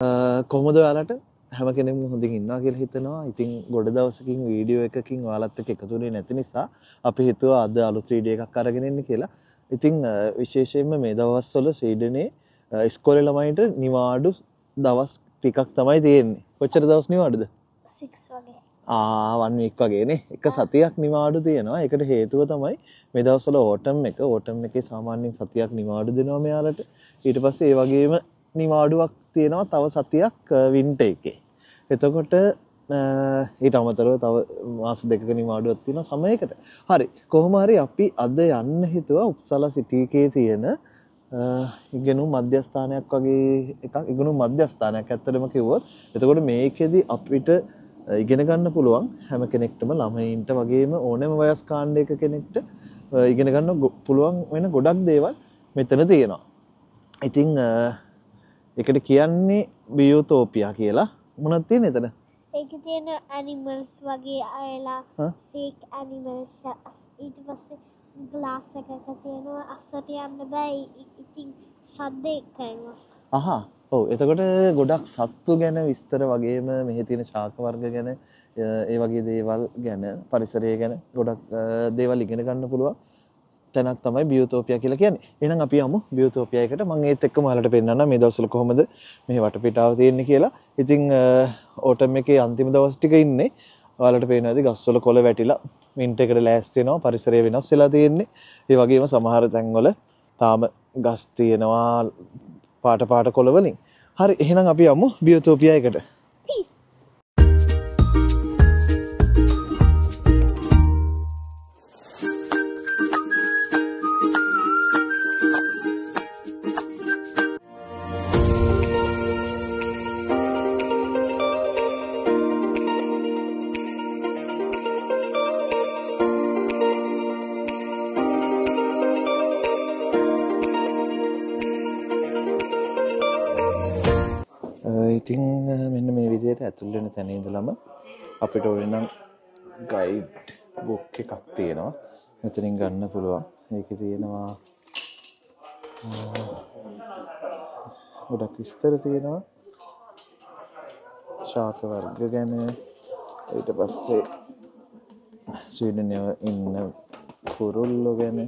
කොහොමද ඔයාලට හැම කෙනෙක්ම හොඳින් ඉන්නවා කියලා හිතනවා. ඉතින් ගොඩ දවසකින් වීඩියෝ එකකින් ඔයාලත් එක්ක එකතු වෙන්නේ නැති නිසා අපි හිතුවා අද අලුත් වීඩියෝ එකක් අරගෙන එන්න කියලා. ඉතින් විශේෂයෙන්ම මේ දවස්වල ස්වීඩනේ ඉස්කෝලේ ළමයින්ට නිවාඩු දවස් ටිකක් තමයි තියෙන්නේ. කොච්චර දවස් නිවාඩුද? 6 වගේ. ආ වන් වීක් වගේනේ. එක සතියක් නිවාඩු තියෙනවා. ඒකට හේතුව තමයි මේ දවස්වල ඕටම් එක. ඕටම් එකේ සාමාන්‍යයෙන් සතියක් නිවාඩු දෙනවා මෙයාලට. ඊට පස්සේ ඒ වගේම නිවාඩුවක් තියෙනවා තව සතියක් වින්ට එකේ. එතකොට ඊට අමතරව තව මාස දෙකක නිවාඩුවක් තියෙනවා සමයකට. හරි. කොහොම හරි අපි අද යන්න හිතුවා උප්සලා සිටි එකේ තියෙන ඉගෙනුම් මධ්‍යස්ථානයක් වගේ එකක් ඉගෙනුම් මධ්‍යස්ථානයක් ඇත්තටම කිව්වොත්. එතකොට මේකෙදි අපිට ඉගෙන ගන්න පුළුවන් හැම කෙනෙක්ටම ළමයින්ට වගේම ඕනෑම වයස් කාණ්ඩයක කෙනෙක්ට ඉගෙන ගන්න පුළුවන් වෙන ගොඩක් දේවල් මෙතන තියෙනවා. ඉතින් එකට කියන්නේ බියෝතෝපියා කියලා මොනවද තියෙන්නේ එතන? ඒකේ තියෙන ඇනිමල්ස් වගේ අයලා? ෆේක් ඇනිමල්ස් ඊට පස්සේ ග්ලාස් එකක තියෙනවා අස්සට යන්න බෑ ඉතින් සද්ද කරනවා. අහා ඔව් එතකොට ගොඩක් සත්තු ගැන විස්තර වගේම මෙහි තියෙන ශාක වර්ග ගැන ඒ වගේ දේවල් ගැන පරිසරය ගැන ගොඩක් දේවල් ඉගෙන ගන්න පුළුවන් තැනක් තමයි බියෝතෝපියා කියලා කියන්නේ. එහෙනම් අපි යමු බියෝතෝපියා එකට. මම ඒත් එක්කම ඔයාලට පෙන්නන්නම් මේ දවස්වල කොහොමද මේ වටපිටාව තියෙන්නේ කියලා. ඉතින් ඕටම් එකේ අන්තිම දවස් ටික ඉන්නේ. ඔයාලට පේනවා ඇති ගස්වල කොළ වැටිලා වින්ටර් එකට ලෑස්ති වෙනවා. පරිසරය වෙනස් වෙලා තියෙන්නේ. ඒ වගේම සමහර තැන්වල තාම ගස් තියෙනවා පාට පාට කොළ වලින්. හරි එහෙනම් අපි යමු බියෝතෝපියා එකට. පීස් ඇතුල් වෙන තැන ඉඳලම අපිට ඕන නම් ගයිඩ් බුක් එකක් තියෙනවා. මෙතනින් ගන්න පුළුවන්. ඒකේ තියෙනවා අ, ගොඩක් විස්තර තියෙනවා. ශාක වර්ග ගැන ඊට පස්සේ ස්වීඩනයේ ඉන්න කුරුල්ලෝ ගැන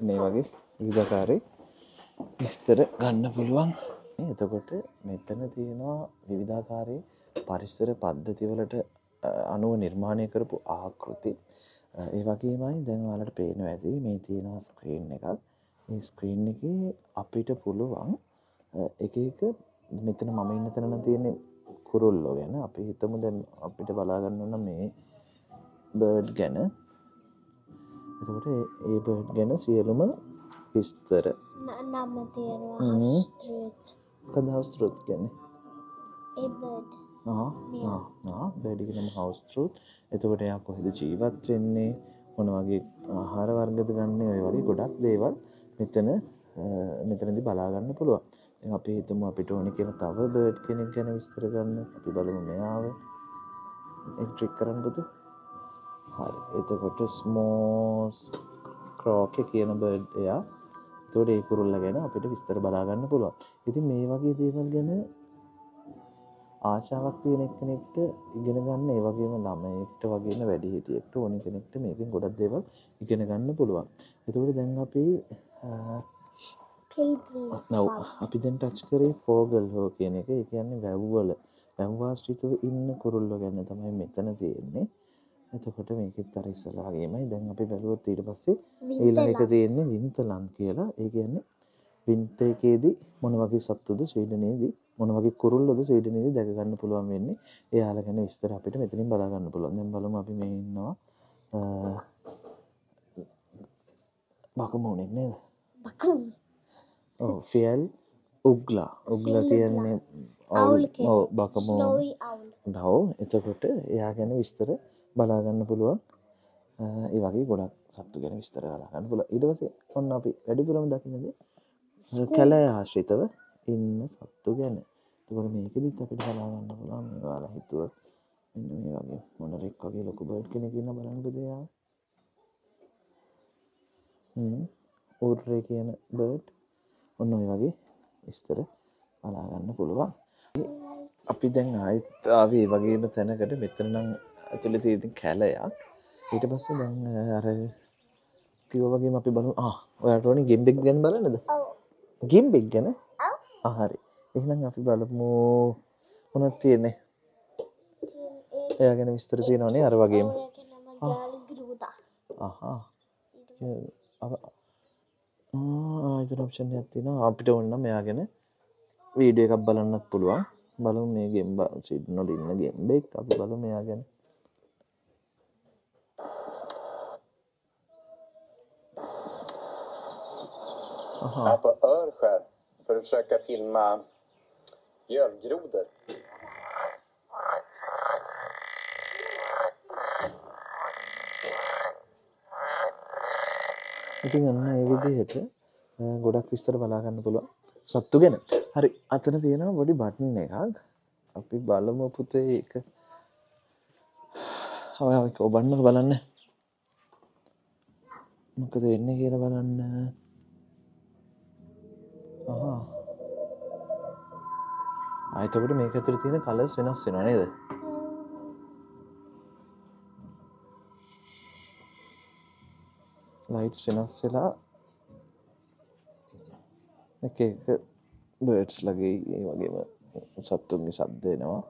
මේ වගේ විවිධාකාරී විස්තර ගන්න පුළුවන්. එතකොට මෙතන තියෙනවා විවිධාකාරයේ පරිසර පද්ධතිවලට අනුව නිර්මාණය කරපු ආකෘති. ඒ වගේමයි දැන් ඔයාලට පේනවා ඇති මේ තියෙනවා ස්ක්‍රීන් එකක්. මේ ස්ක්‍රීන් එකේ අපිට පුළුවන් එක එක මෙතන මම ඉන්න තැන නම් තියෙන්නේ කුරුල්ලෝ ගැන. අපි හිතමු දැන් අපිට බලා ගන්න ඕන මේ බර්ඩ් ගැන. එතකොට ඒ- බර්ඩ් ගැන සියලුම විස්තර නම තියෙනවා. ස්ට්‍රීට් හවුස් කියන්නේ? ඒ බර්ඩ් ආ මෙයා. ආ බැඩිගෙනම හවස් ට්‍රූත් එතකොට එයා කොහෙද ජීවත් වෙන්නේ? මොන වගේ ආහාර වර්ගද ගන්න? ඔය වගේ ගොඩක් දේවල් මෙතන මෙතනදි බලා ගන්න පුළුවන්. දැන් අපි හිතමු අපිට ඕනේ කියලා තව බර්ඩ් කෙනෙක් ගැන විස්තර ගන්න. අපි බලමු මෙයාව. ඒක ට්‍රික් කරන්න පුතු. හරි. එතකොට ස්මෝස් ක්‍රෝක කියන බර්ඩ් එයා. එතකොට ඒ කුරුල්ල ගැන අපිට විස්තර බලා ගන්න පුළුවන්. ඉතින් මේ වගේ දේවල් ගැන ආශාවක් තියෙන එක්කෙනෙක්ට ඉගෙන ගන්න ඒ වගේම ළමයෙක්ට වගේම වැඩිහිටියෙක්ට ඕන කෙනෙක්ට මේකෙන් ගොඩක් දේවල් ඉගෙන ගන්න පුළුවන්. එතකොට දැන් අපි නව් අපි දැන් ටච් කරේ ෆෝගල් හෝ කියන එක. ඒ කියන්නේ වැව්වල වැව් ආශ්‍රිතව ඉන්න කුරුල්ලෝ ගැන තමයි මෙතන තියෙන්නේ. එතකොට මේකෙත් අර ඉස්සලා වගේමයි. දැන් අපි බැලුවොත් ඊට පස්සේ ඊළඟ එක තියෙන්නේ වින්තරලන් කියලා. ඒ කියන්නේ වින්ටර් එකේදී මොන වගේ සත්තුද ස්වීඩනයේදී මොන වගේ කුරුල්ලද ස්වීඩනයේදී දැක ගන්න පුළුවන් වෙන්නේ. එයාලා ගැන විස්තර අපිට මෙතනින් බලා ගන්න පුළුවන්. දැන් බලමු අපි මේ ඉන්නවා බකමූණෙක් නේද? බකුම් ඔව් ෆියල් උග්ලා. උග්ලා කියන්නේ අවුල්. ඔව් බකමූණ. ස්නෝයි අවුල් දව් එතකොට එයා ගැන විස්තර බලා ගන්න පුළුවන්. ඒ වගේ ගොඩක් සත්තු ගැන විස්තර බලා ගන්න පුළුවන්. ඊට පස්සේ ඔන්න අපි වැඩිපුරම දකින්නේ කැලෑ ආශ්‍රිතව ඉන්න සත්තු ගැන. එතකොට මේකෙදිත් අපිට බලා ගන්න පුළුවන් මේ ඔයාලා හිතුවත් මෙන්න මේ වගේ මොනරෙක් වගේ ලොකු බර්ඩ් කෙනෙක් ඉන්න බලන්නකෝ එයා. හ්ම්. ඌර්රේ කියන බර්ඩ් ඔන්න ඔය වගේ විස්තර බලා ගන්න පුළුවන්. අපි දැන් ආයත් ආවේ ඒ වගේම තැනකට. මෙතන නම් ඇතුලේ තියෙන කැලයක්. ඊට පස්සේ දැන් අර කිව්වා වගේම අපි ඔයාලට ඕනේ ගෙම්බෙක් ගැන බලන්නද? ඔව්. ගෙම්බෙක් ගැන හරි එහෙනම් අපි බලමු මොනවද තියෙන්නේ ඒ එයා ගැන විස්තර තියෙනවනේ අර වගේම ඔයගේ නම ගාලි ගෘතා අහා ඊට අව ආයතන ඔප්ෂන් එකක් තියෙනවා අපිට ඕන නම් එයා ගැන වීඩියෝ එකක් බලන්නත් පුළුවන් බලමු මේ ගෙම්බ සිඩ්නොල ඉන්න ගෙම්බෙක් අපි බලමු එයා ගැන අහා här på Örskär för att försöka filma gölgrodor. ඉතින් අන්න ඒ විදිහට අ, ගොඩක් විස්තර බලාගන්න පුළුවන්. සත්තු ගැන. හරි අතන තියෙනවා පොඩි බටන් එකක්. අපි බලමු පුතේ ඒක. ඔය ඔබන්න බලන්න. මොකද වෙන්නේ කියලා බලන්න. අහා. ආයතකොට මේක ඇතුළේ තියෙන කලර්ස් වෙනස් වෙනවා නේද? ලයිට්ස් වෙනස් වෙලා එක එක බර්ඩ්ස් ලගේ ඒ වගේම සත්තුන්ගේ සද්ද එනවා.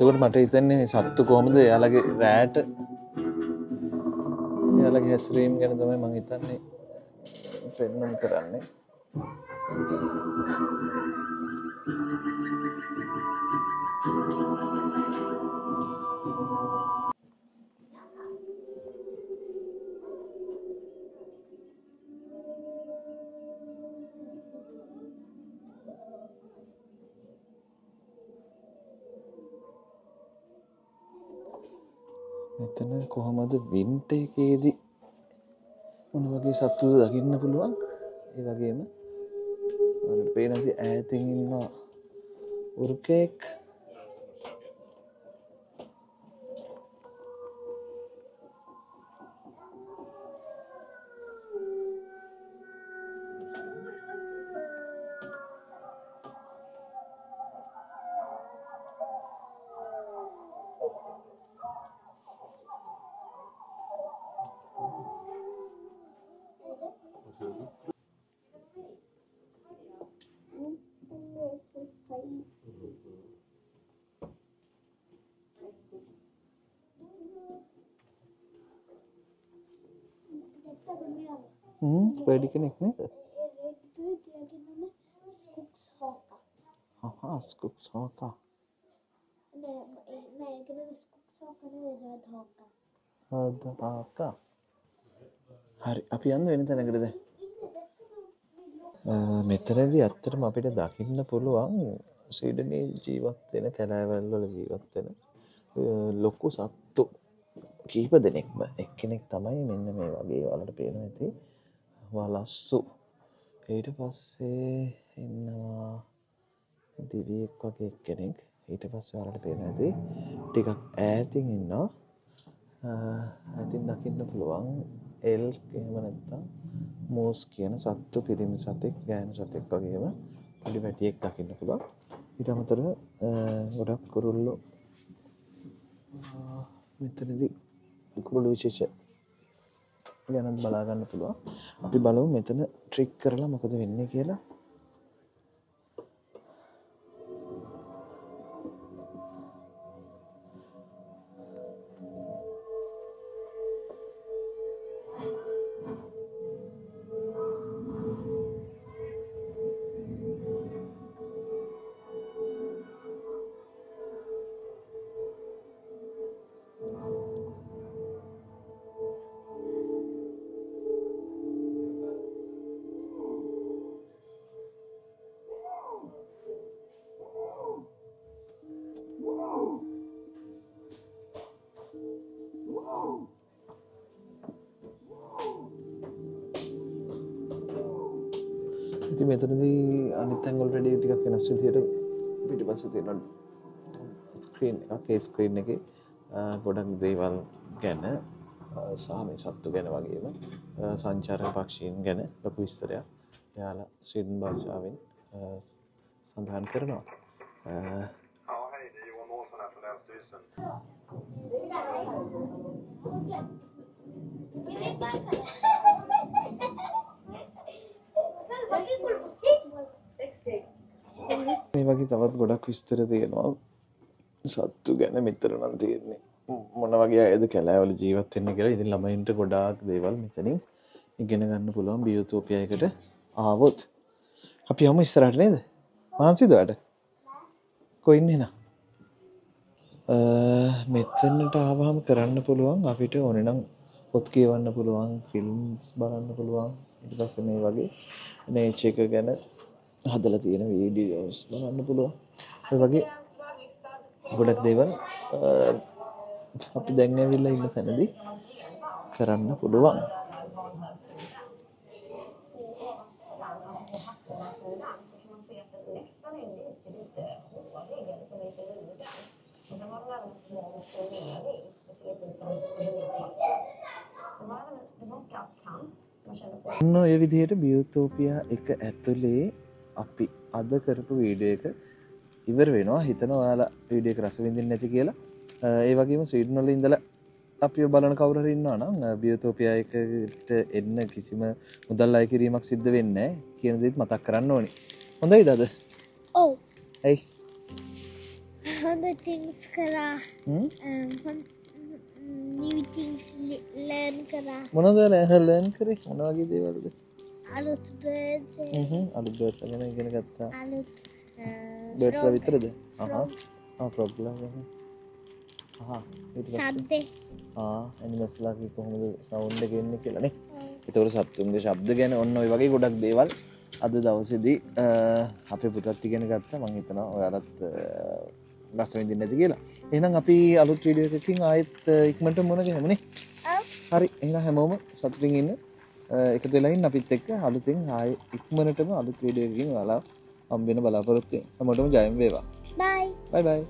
එතකොට මට හිතන්නේ මේ සත්තු කොහොමද එයාලගේ රෑට එයාලගේ හැසිරීම් ගැන තමයි මං හිතන්නේ පෙන්නුම් කරන්නේ. මෙතන කොහොමද වින්ට එකේදී මොන වගේ සත්තුද දකින්න පුළුවන්? ඒ වගේම ඔයාලට පේනද ඈතින් ඉන්නවා. උරුකෙක් हम्म पेडिकन एक नहीं हाँ हाँ स्कूप सौ का मैं मैं एक ना स्कूप सौ का नहीं रहा धोका हाँ धोका හරි. අපි යන්න වෙන තැනකටද මෙතනදී ඇත්තටම අපිට දකින්න පුළුවන් සිඩනේ ජීවත් වෙන කැලෑවල් වල ජීවත් වෙන අ, ලොකු සත්තු කීප දෙනෙක්ම. එක්කෙනෙක් තමයි මෙන්න මේ වගේ වලට පේනවා. ඇති වලස්සු. ඊට පස්සේ ඉන්නවා දිවියෙක් වගේ එක්කෙනෙක්. ඊට පස්සේ වලට පේනවා ඇති ටිකක් ඈතින් ඉන්නවා. අ, ඈතින් දකින්න පුළුවන් එල් එහෙම නැත්තම් මූස් කියන සත්තු පිරිමි සතෙක් ගෑනු සතෙක් වගේම පොඩි වැටියෙක් දකින්න පුළුවන්. ඊට අමතරව අ, ගොඩක් කුරුල්ලෝ ආ, මෙතනදී කුරුළු විශේෂ ගැනත් බලාගන්න පුළුවන්. අපි බලමු මෙතන ට්‍රික් කරලා මොකද වෙන්නේ කියලා. ඉති මෙතනදී අනිත් ඇංගල් රඩිය ටිකක් වෙනස් විදියට පිටි පස්ස තියෙන ස්ක්‍රීන් එකේ ස්ක්‍රීන් එක ගොඩක් දේවල් ගැන සහ මේ සත්තු ගැන වගේම අ, සංචාරක පක්ෂීන් ගැන ලොකු විස්තරයක් යාලා ශ්‍රීන් භාෂාවෙන් අ, සඳහන් කරනවා. අ, Ja, මේ වගේ තවත් ගොඩක් විස්තර තියෙනවා. සත්තු ගැන මෙතර නම් තියෙන්නේ. මොන වගේ අයද කැලෑවල ජීවත්වෙන්න කියලා. ඉතින් ළමයින්ට ගොඩාක් දේවල් මෙතනින් ඉගෙන ගන්න පුළුවන් බියෝතෝපියයකට ආවොත්. අපි යමු ඉස්සරහට නේද? මාන්සිද වැඩ කොයින්න එන මෙතනට ආවාම කරන්න පුළුවන් අපිට ඕනෙනම් පොත් කියවන්න පුළුවන් ෆිල්ම්ස් බලන්න පුළුවන්. ඉට පස්ස මේ වගේ නේච එක ගැන හදල තියෙන වීඩියෝස් බලන්න පුළුවන්. ඔය වගේ ගොඩක් දේවල් අ, අපි දැන්ඇවිල්ල ඉන්න තැනදි කරන්න පුළුවන්. ඔන්න ඔය විදිහට බියුතෝපියා එක ඇතුලේ අපි අද කරපු වීඩියෝ එක ඉවර වෙනවා. හිතන ඔයාලා වීඩියෝ රස විඳින්න නැති කියලා. ඒ වගේම ස්වීඩන් වල ඉඳලා අපි බලන කවුරු හරි ඉන්නවා නම් බියුතෝපියා එකට එන්න කිසිම මුදල් අය කිරීමක් සිද්ධ වෙන්නේ කියන දේත් මතක් කරන්න ඕනේ. හොඳයිද අද? ඔව්. ඇයි? හොඳ ටිංස් කරා ලර්න් කරා. මොනවද ලර්න් කරේ? මොන වගේ දේවල්ද? අලුත් බර්ඩ් හ්ම් අලුත් බර්ඩ්ස් ගැන ඉගෙන ගත්තා. අලුත් බර්ඩ්ස් විතරද? අහහ ආ ප්‍රොබ්ලම් පස්සේ? සද්දේ. ආ ඇනිමස්ලාගේ කොහොමද සවුන්ඩ ගෙන්න කියලනේ එතවට සත්තුන්ගේ ශබ්ද ගැන ඔන්න ඔය වගේ ගොඩක් දේවල් අද දවසේදී අපේ පුතත් ඉගෙන ගත්ත. මං හිතනවා ඔයාලත් ලස්සවිදි නැති කියලා. එනම් අපි අලුත් වීඩියෝ එකකින් ආයෙත් ඉක්මට මොන ගෙනමනේ ඔව්. හරි එහ හැමෝම සතුටින් ඉන්න එක දෙලයින් අපිත් එක්ක අලුතින් ආය ඉක්මනටම අලුත් වීඩියෝකින් ලා අම්බෙන බලාපොරොත්තුවෙන් හැමෝටම ජයම් වේවා. බයි බයි